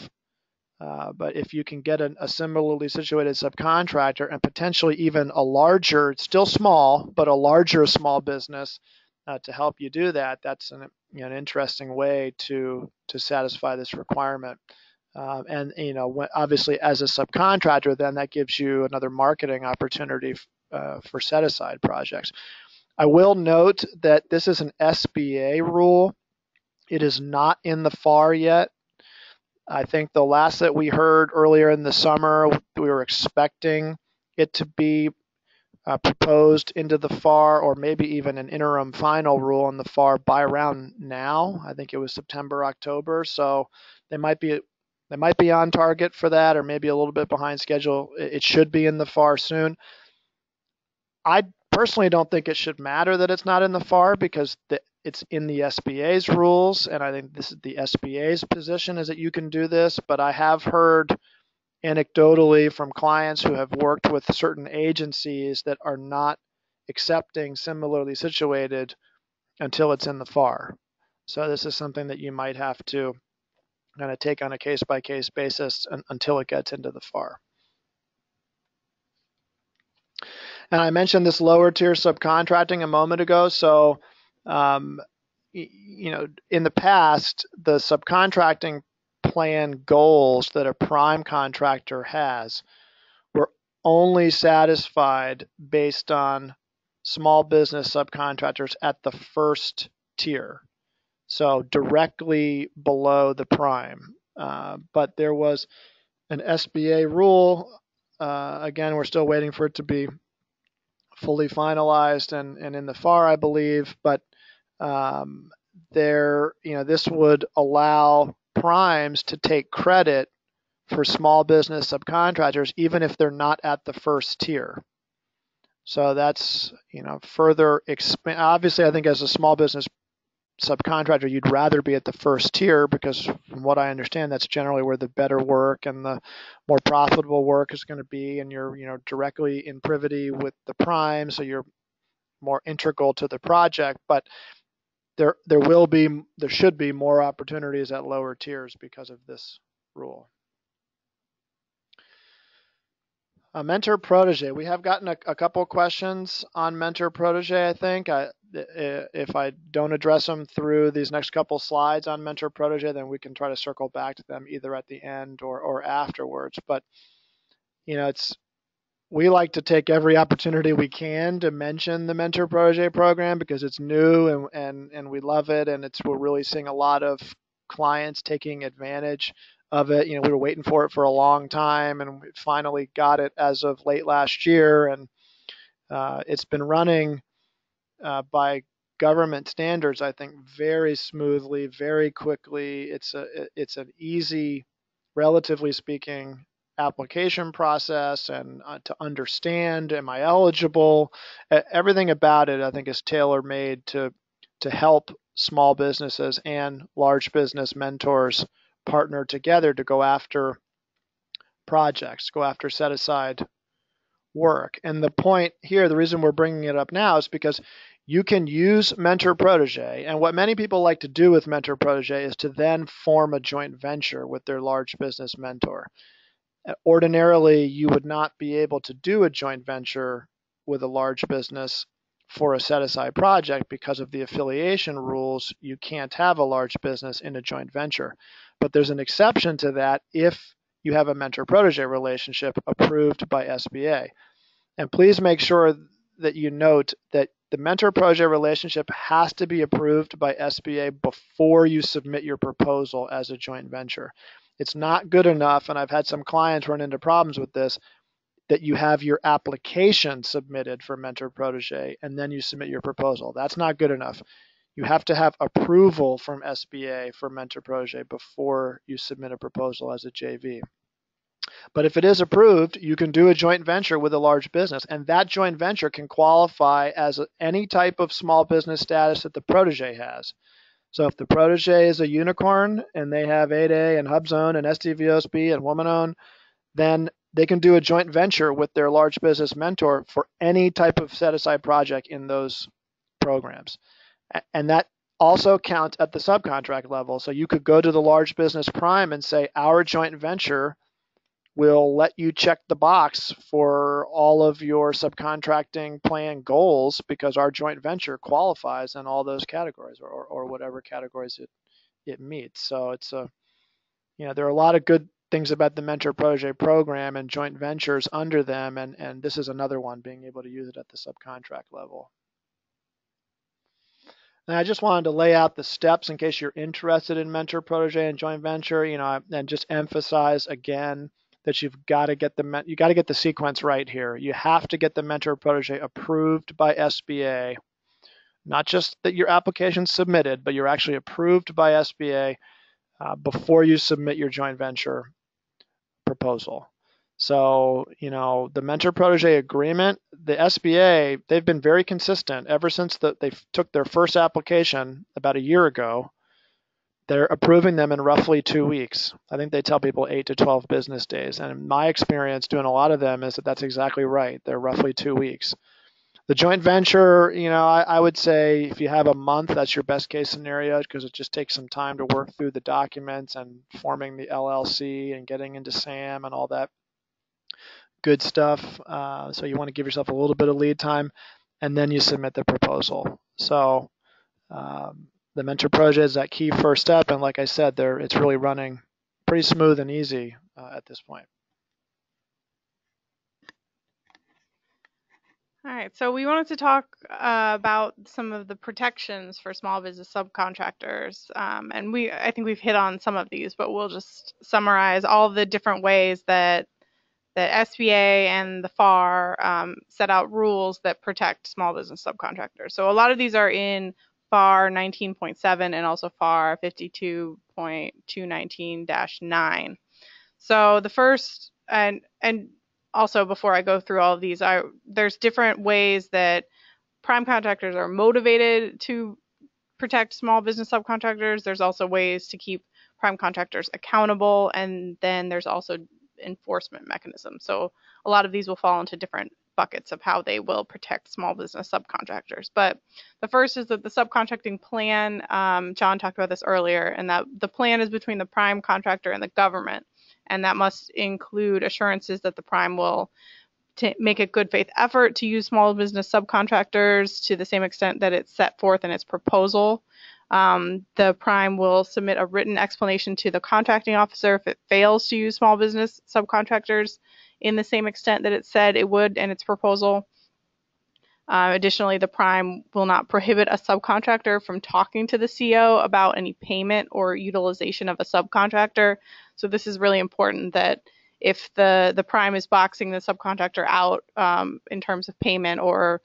Uh, but if you can get a, a, similarly situated subcontractor and potentially even a larger, still small, but a larger small business uh, to help you do that, that's an, an interesting way to to satisfy this requirement. Um, and you know, when, obviously, as a subcontractor, then that gives you another marketing opportunity uh, for set aside projects. I will note that this is an SBA rule. It is not in the FAR yet. I think the last that we heard earlier in the summer, we were expecting it to be uh, proposed into the FAR or maybe even an interim final rule in the FAR by around now. I think it was September, October. So they might be they might be on target for that or maybe a little bit behind schedule. It should be in the FAR soon. I personally don't think it should matter that it's not in the FAR because the, it's in the SBA's rules, and I think this is the SBA's position is that you can do this. But I have heard anecdotally from clients who have worked with certain agencies that are not accepting similarly situated until it's in the FAR. So this is something that you might have to kind of take on a case by case basis until it gets into the FAR. And I mentioned this lower tier subcontracting a moment ago. So, um, you know, in the past, the subcontracting plan goals that a prime contractor has were only satisfied based on small business subcontractors at the first tier, so directly below the prime. Uh, but there was an SBA rule. Uh, again, we're still waiting for it to be fully finalized and, and in the FAR, I believe. But um, there, you know, this would allow primes to take credit for small business subcontractors, even if they're not at the first tier. So that's, you know, further expand. Obviously, I think as a small business subcontractor, you'd rather be at the first tier because, from what I understand, that's generally where the better work and the more profitable work is going to be, and you're, you know, directly in privity with the prime, so you're more integral to the project. But there there will be there should be more opportunities at lower tiers because of this rule. A mentor protege. We have gotten a, a couple questions on mentor protege. I think I, if I don't address them through these next couple slides on mentor protege, then we can try to circle back to them either at the end or or afterwards. But you know, it's we like to take every opportunity we can to mention the mentor protege program because it's new and, and, and we love it and it's we're really seeing a lot of clients taking advantage of it. You know, we were waiting for it for a long time and we finally got it as of late last year and uh, it's been running uh, by government standards, I think, very smoothly, very quickly. It's a it's an easy, relatively speaking, application process and uh, to understand am I eligible? Everything about it I think is tailor made to to help small businesses and large business mentors partner together to go after projects go after set aside work. And the point here the reason we're bringing it up now is because you can use mentor protege and what many people like to do with mentor protege is to then form a joint venture with their large business mentor ordinarily you would not be able to do a joint venture with a large business for a set aside project because of the affiliation rules. You can't have a large business in a joint venture. But there's an exception to that if you have a mentor protege relationship approved by SBA. And please make sure that you note that the mentor protege relationship has to be approved by SBA before you submit your proposal as a joint venture. It's not good enough, and I've had some clients run into problems with this, that you have your application submitted for mentor protege and then you submit your proposal. That's not good enough. You have to have approval from SBA for mentor protege before you submit a proposal as a JV. But if it is approved, you can do a joint venture with a large business, and that joint venture can qualify as any type of small business status that the protege has. So if the protege is a unicorn and they have 8A and HubZone and SDVOSB and Woman Owned, then they can do a joint venture with their large business mentor for any type of set aside project in those programs. And that also counts at the subcontract level. So you could go to the large business prime and say, Our joint venture will let you check the box for all of your subcontracting plan goals because our joint venture qualifies in all those categories or, or whatever categories it, it meets. So it's a, you know, there are a lot of good things about the mentor protege program and joint ventures under them and and this is another one being able to use it at the subcontract level and I just wanted to lay out the steps in case you're interested in mentor protege and joint venture you know and just emphasize again that you've got to get the you got to get the sequence right here you have to get the mentor protege approved by SBA not just that your application submitted but you're actually approved by SBA uh, before you submit your joint venture proposal. So, you know, the mentor protege agreement, the SBA, they've been very consistent ever since the, they took their first application about a year ago. They're approving them in roughly two weeks. I think they tell people eight to 12 business days. And my experience doing a lot of them is that that's exactly right. They're roughly two weeks. The joint venture, you know, I, I, would say if you have a month, that's your best case scenario because it just takes some time to work through the documents and forming the LLC and getting into SAM and all that good stuff. Uh, so you want to give yourself a little bit of lead time, and then you submit the proposal. So um, the mentor protege is that key first step, and like I said, there it's really running pretty smooth and easy uh, at this point. All right, so we wanted to talk uh, about some of the protections for small business subcontractors, um, and we I think we've hit on some of these, but we'll just summarize all the different ways that that SBA and the FAR um, set out rules that protect small business subcontractors. So a lot of these are in FAR 19.7 and also FAR 52.219-9. So the first and and also before I go through all of these, I, there's different ways that prime contractors are motivated to protect small business subcontractors. There's also ways to keep prime contractors accountable, and then there's also enforcement mechanisms. So a lot of these will fall into different buckets of how they will protect small business subcontractors. But the first is that the subcontracting plan, um, Jon talked about this earlier, and that the plan is between the prime contractor and the government and that must include assurances that the prime will make a good faith effort to use small business subcontractors to the same extent that it's set forth in its proposal. Um, the prime will submit a written explanation to the contracting officer if it fails to use small business subcontractors in the same extent that it said it would in its proposal. Uh, additionally, the prime will not prohibit a subcontractor from talking to the CO about any payment or utilization of a subcontractor. So this is really important that if the the prime is boxing the subcontractor out um, in terms of payment or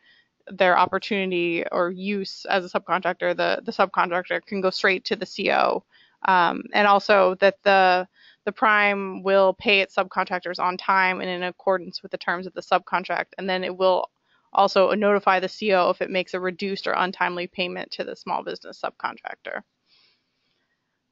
their opportunity or use as a subcontractor, the the subcontractor can go straight to the CO, um, and also that the the prime will pay its subcontractors on time and in accordance with the terms of the subcontract, and then it will also notify the CO if it makes a reduced or untimely payment to the small business subcontractor.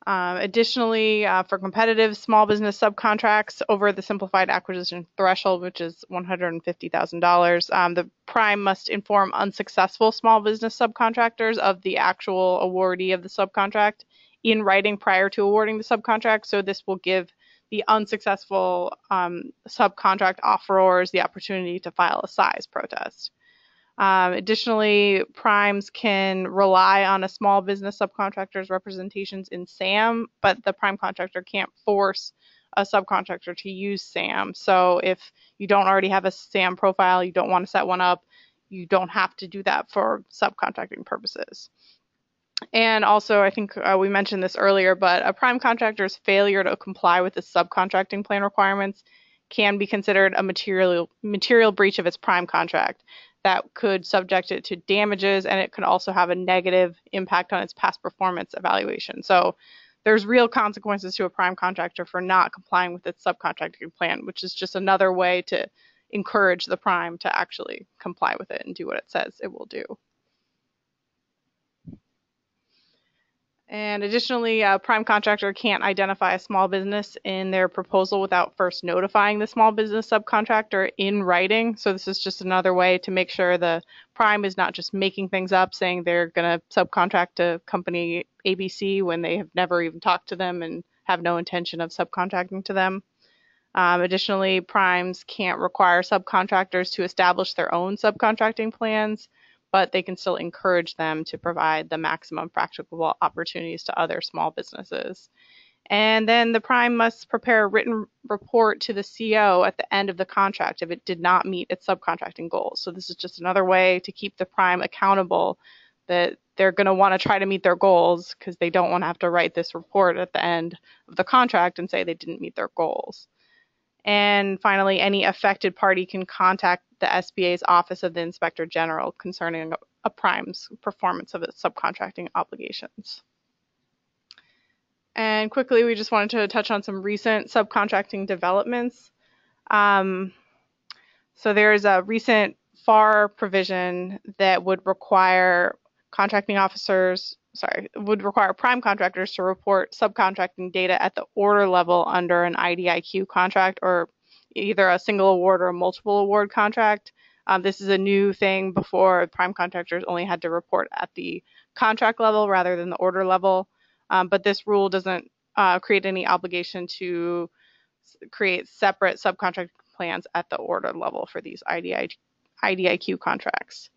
Um, additionally, uh, for competitive small business subcontracts over the simplified acquisition threshold, which is $150,000, um, the prime must inform unsuccessful small business subcontractors of the actual awardee of the subcontract in writing prior to awarding the subcontract. So this will give the unsuccessful um, subcontract offerors the opportunity to file a size protest. Um, additionally, primes can rely on a small business subcontractor's representations in SAM, but the prime contractor can't force a subcontractor to use SAM. So if you don't already have a SAM profile, you don't want to set one up, you don't have to do that for subcontracting purposes. And also, I think uh, we mentioned this earlier, but a prime contractor's failure to comply with the subcontracting plan requirements can be considered a material material breach of its prime contract that could subject it to damages and it could also have a negative impact on its past performance evaluation. So there's real consequences to a prime contractor for not complying with its subcontracting plan, which is just another way to encourage the prime to actually comply with it and do what it says it will do. And additionally, a prime contractor can't identify a small business in their proposal without first notifying the small business subcontractor in writing. So this is just another way to make sure the prime is not just making things up, saying they're going to subcontract to company ABC when they have never even talked to them and have no intention of subcontracting to them. Um, additionally, primes can't require subcontractors to establish their own subcontracting plans but they can still encourage them to provide the maximum practicable opportunities to other small businesses. And then the prime must prepare a written report to the CO at the end of the contract if it did not meet its subcontracting goals. So this is just another way to keep the prime accountable that they're going to want to try to meet their goals because they don't want to have to write this report at the end of the contract and say they didn't meet their goals. And finally, any affected party can contact the SBA's Office of the Inspector General concerning a prime's performance of its subcontracting obligations. And quickly, we just wanted to touch on some recent subcontracting developments. Um, so there's a recent FAR provision that would require contracting officers, sorry, would require prime contractors to report subcontracting data at the order level under an IDIQ contract or either a single award or a multiple award contract. Um, this is a new thing before prime contractors only had to report at the contract level rather than the order level. Um, but this rule doesn't uh, create any obligation to create separate subcontract plans at the order level for these IDI, IDIQ contracts.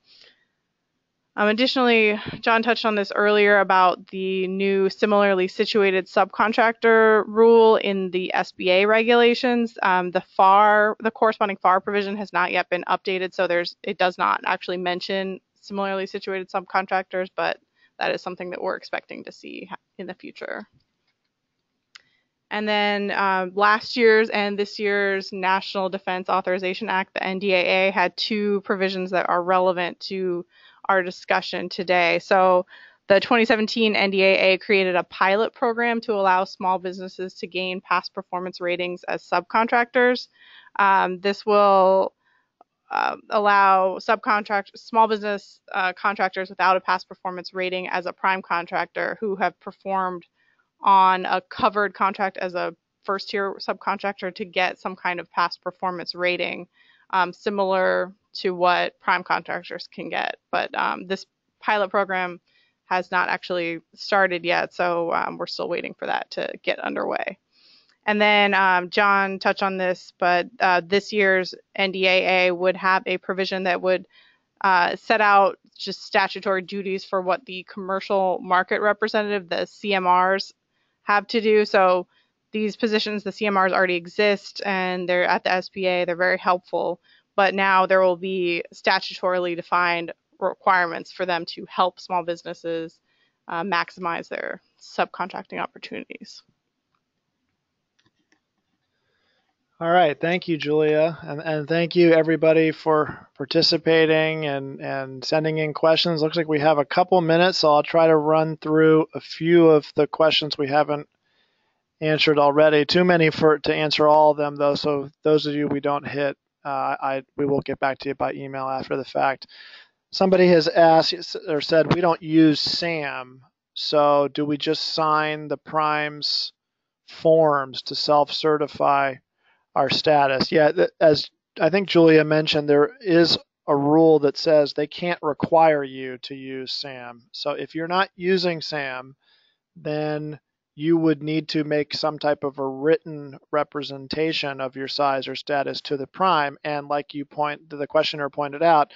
Um, additionally, Jon touched on this earlier about the new similarly situated subcontractor rule in the SBA regulations. Um, the FAR, the corresponding FAR provision has not yet been updated, so there's it does not actually mention similarly situated subcontractors, but that is something that we're expecting to see in the future. And then um, last year's and this year's National Defense Authorization Act, the NDAA, had two provisions that are relevant to our discussion today. So the 2017 NDAA created a pilot program to allow small businesses to gain past performance ratings as subcontractors. Um, this will uh, allow subcontract small business uh, contractors without a past performance rating as a prime contractor who have performed on a covered contract as a first tier subcontractor to get some kind of past performance rating um, similar to what prime contractors can get. But um, this pilot program has not actually started yet, so um, we're still waiting for that to get underway. And then um, Jon touched on this, but uh, this year's NDAA would have a provision that would uh, set out just statutory duties for what the commercial market representative, the CMRs, have to do. So these positions, the CMRs already exist and they're at the SBA, they're very helpful but now there will be statutorily defined requirements for them to help small businesses uh, maximize their subcontracting opportunities. All right, thank you, Julia, and, and thank you everybody for participating and, and sending in questions. Looks like we have a couple minutes, so I'll try to run through a few of the questions we haven't answered already. Too many for to answer all of them, though. So those of you we don't hit, uh, I we will get back to you by email after the fact. Somebody has asked or said we don't use SAM, so do we just sign the primes forms to self-certify our status? Yeah, as I think Julia mentioned, there is a rule that says they can't require you to use SAM. So if you're not using SAM, then you would need to make some type of a written representation of your size or status to the prime. And like you point, the questioner pointed out,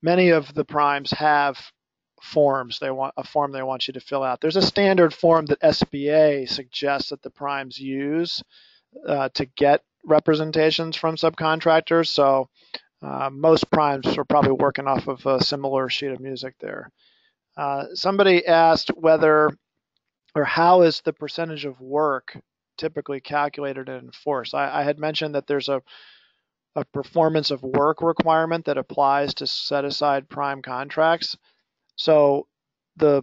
many of the primes have forms they want a form they want you to fill out. There's a standard form that SBA suggests that the primes use uh, to get representations from subcontractors. So uh, most primes are probably working off of a similar sheet of music there. Uh, somebody asked whether or how is the percentage of work typically calculated and enforced. I, I had mentioned that there's a a performance of work requirement that applies to set aside prime contracts. So the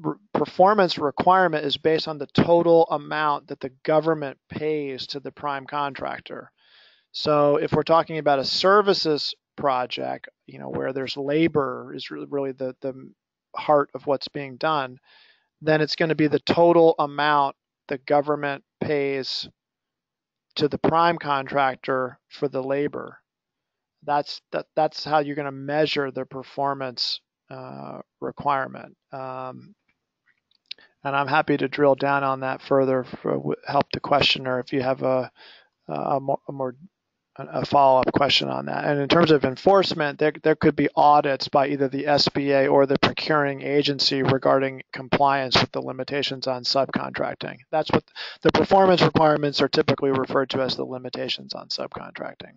re- performance requirement is based on the total amount that the government pays to the prime contractor. So if we're talking about a services project, you know, where there's labor is really, really the, the heart of what's being done, then it's going to be the total amount the government pays to the prime contractor for the labor. That's that, that's how you're going to measure the performance uh, requirement. Um, and I'm happy to drill down on that further for help the questioner if you have a, a more, a more a follow-up question on that. And in terms of enforcement, there, there could be audits by either the SBA or the procuring agency regarding compliance with the limitations on subcontracting. That's what the performance requirements are typically referred to as the limitations on subcontracting.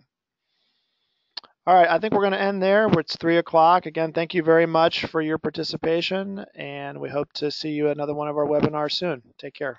All right, I think we're going to end there. It's three o'clock. Again, thank you very much for your participation, and we hope to see you at another one of our webinars soon. Take care.